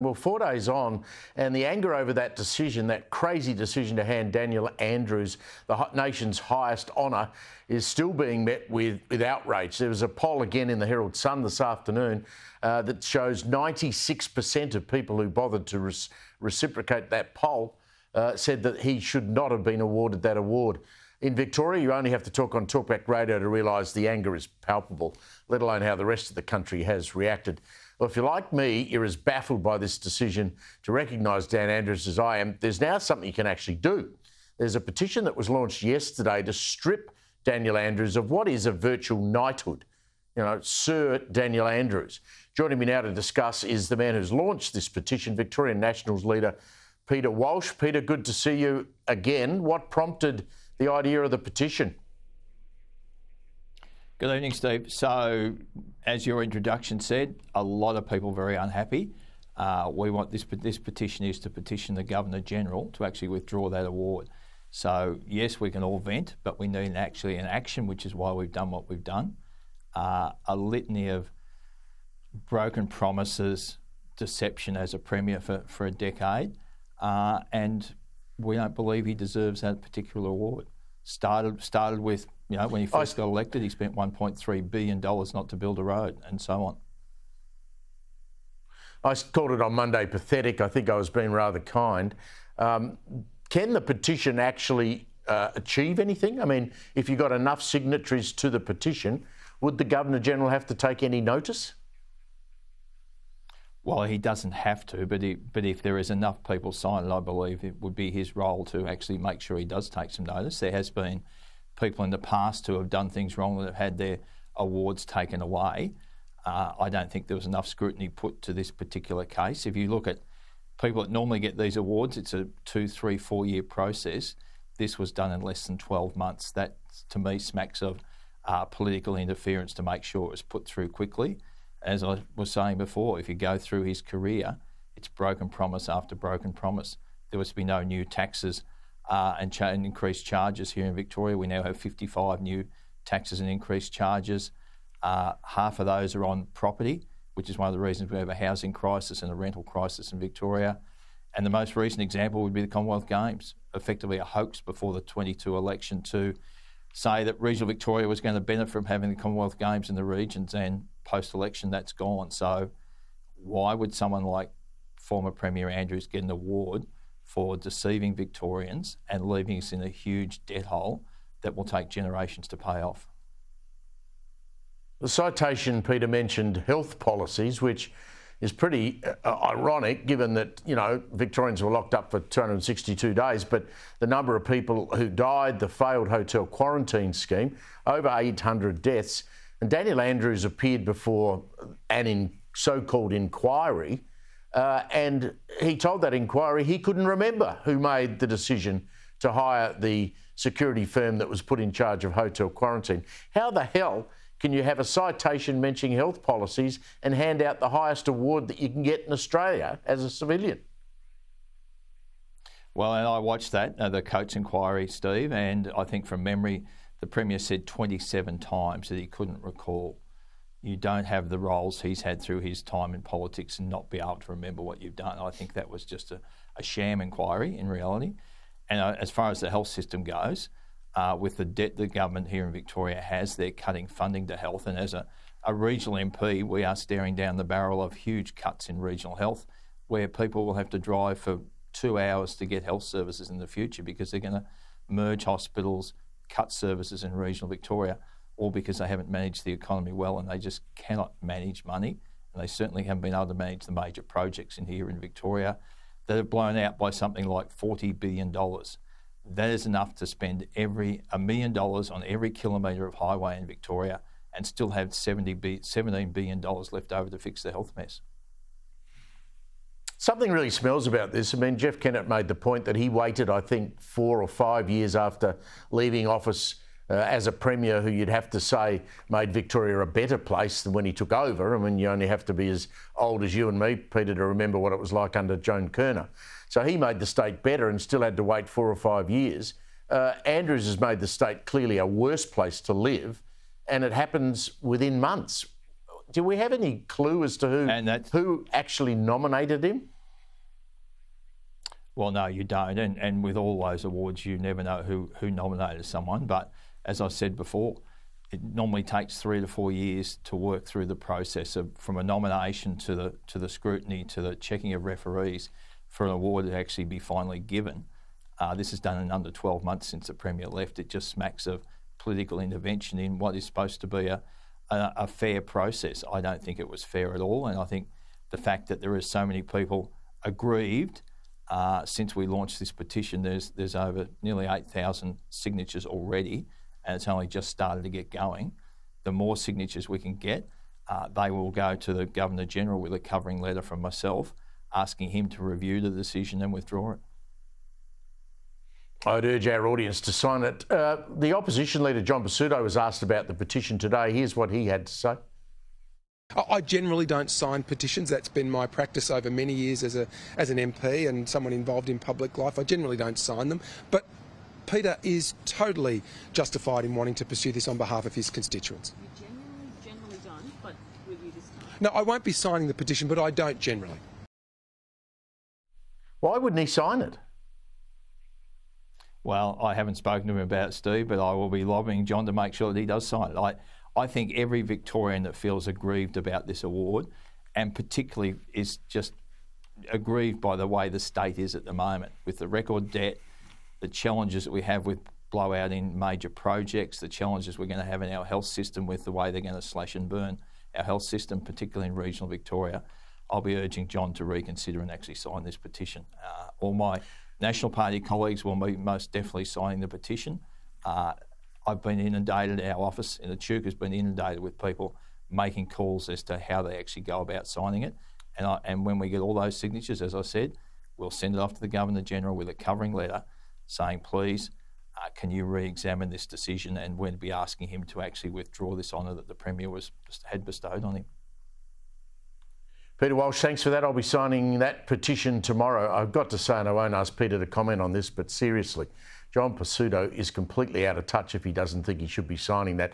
Well, four days on, and the anger over that decision, that crazy decision to hand Daniel Andrews the nation's highest honour, is still being met with, with outrage. There was a poll again in the Herald Sun this afternoon uh, that shows 96% of people who bothered to res- reciprocate that poll uh, said that he should not have been awarded that award. In Victoria, you only have to talk on Talkback Radio to realise the anger is palpable, let alone how the rest of the country has reacted. Well, if you're like me, you're as baffled by this decision to recognise Dan Andrews as I am. There's now something you can actually do. There's a petition that was launched yesterday to strip Daniel Andrews of what is a virtual knighthood. You know, Sir Daniel Andrews. Joining me now to discuss is the man who's launched this petition, Victorian Nationals leader Peter Walsh. Peter, good to see you again. What prompted the idea of the petition? Good evening, Steve. So, as your introduction said, a lot of people very unhappy. Uh, we want this this petition is to petition the Governor General to actually withdraw that award. So yes, we can all vent, but we need actually an action, which is why we've done what we've done. Uh, a litany of broken promises, deception as a premier for, for a decade, uh, and we don't believe he deserves that particular award. Started started with you know, when he first got elected, he spent $1.3 billion not to build a road and so on. I called it on Monday pathetic. I think I was being rather kind. Um, can the petition actually uh, achieve anything? I mean, if you got enough signatories to the petition, would the Governor General have to take any notice? Well, he doesn't have to, but, he, but if there is enough people signed, I believe it would be his role to actually make sure he does take some notice. There has been people in the past who have done things wrong that have had their awards taken away. Uh, I don't think there was enough scrutiny put to this particular case. If you look at people that normally get these awards, it's a two, three, four year process. This was done in less than 12 months. That, to me, smacks of uh, political interference to make sure it was put through quickly. As I was saying before, if you go through his career, it's broken promise after broken promise. There was to be no new taxes uh, and, ch- and increased charges here in Victoria. We now have 55 new taxes and increased charges. Uh, half of those are on property, which is one of the reasons we have a housing crisis and a rental crisis in Victoria. And the most recent example would be the Commonwealth Games, effectively a hoax before the 22 election to say that regional Victoria was going to benefit from having the Commonwealth Games in the regions, and post election that's gone. So, why would someone like former Premier Andrews get an award for deceiving Victorians and leaving us in a huge debt hole that will take generations to pay off. The citation Peter mentioned health policies, which is pretty uh, ironic given that, you know, Victorians were locked up for 262 days, but the number of people who died, the failed hotel quarantine scheme, over 800 deaths. And Daniel Andrews appeared before an in so called inquiry uh, and he told that inquiry he couldn't remember who made the decision to hire the security firm that was put in charge of hotel quarantine. How the hell can you have a citation mentioning health policies and hand out the highest award that you can get in Australia as a civilian? Well, and I watched that, uh, the Coate inquiry, Steve, and I think from memory, the Premier said 27 times that he couldn't recall you don't have the roles he's had through his time in politics and not be able to remember what you've done. I think that was just a, a sham inquiry in reality. And uh, as far as the health system goes, uh, with the debt the government here in Victoria has, they're cutting funding to health. And as a, a regional MP, we are staring down the barrel of huge cuts in regional health, where people will have to drive for two hours to get health services in the future because they're going to merge hospitals, cut services in regional Victoria or because they haven't managed the economy well and they just cannot manage money. And they certainly haven't been able to manage the major projects in here in Victoria that have blown out by something like $40 billion. That is enough to spend every a million dollars on every kilometre of highway in Victoria and still have $17 billion left over to fix the health mess. Something really smells about this. I mean, Jeff Kennett made the point that he waited, I think, four or five years after leaving office uh, as a premier who you'd have to say made Victoria a better place than when he took over. I mean, you only have to be as old as you and me, Peter, to remember what it was like under Joan Kirner. So he made the state better and still had to wait four or five years. Uh, Andrews has made the state clearly a worse place to live, and it happens within months. do we have any clue as to who who actually nominated him? Well, no, you don't. And, and with all those awards, you never know who, who nominated someone. But as I said before, it normally takes three to four years to work through the process of from a nomination to the to the scrutiny to the checking of referees for an award to actually be finally given. Uh, this is done in under 12 months since the Premier left. It just smacks of political intervention in what is supposed to be a, a, a fair process. I don't think it was fair at all, and I think the fact that there is so many people aggrieved uh, since we launched this petition, there's there's over nearly 8,000 signatures already and it's only just started to get going, the more signatures we can get, uh, they will go to the Governor General with a covering letter from myself asking him to review the decision and withdraw it. I'd urge our audience to sign it. Uh, the opposition leader, John Pesutto, was asked about the petition today. Here's what he had to say. I generally don't sign petitions. That's been my practice over many years as a as an MP and someone involved in public life. I generally don't sign them, but Peter is totally justified in wanting to pursue this on behalf of his constituents. You generally, generally don't, but will you this time? No, I won't be signing the petition, but I don't generally. Why wouldn't he sign it? Well, I haven't spoken to him about it, Steve, but I will be lobbying John to make sure that he does sign it. I, I think every Victorian that feels aggrieved about this award, and particularly is just aggrieved by the way the state is at the moment, with the record debt, the challenges that we have with blowout in major projects, the challenges we're going to have in our health system with the way they're going to slash and burn our health system, particularly in regional Victoria, I'll be urging John to reconsider and actually sign this petition. Uh, all my National Party colleagues will be most definitely signing the petition. Uh, I've been inundated, our office in the Echuca has been inundated with people making calls as to how they actually go about signing it. And, I, and when we get all those signatures, as I said, we'll send it off to the Governor General with a covering letter saying, please, uh, can you re-examine this decision? And we'd be asking him to actually withdraw this honour that the Premier was had bestowed on him. Peter Walsh, thanks for that. I'll be signing that petition tomorrow. I've got to say, and I won't ask Peter to comment on this, but seriously, John Pesutto is completely out of touch if he doesn't think he should be signing that.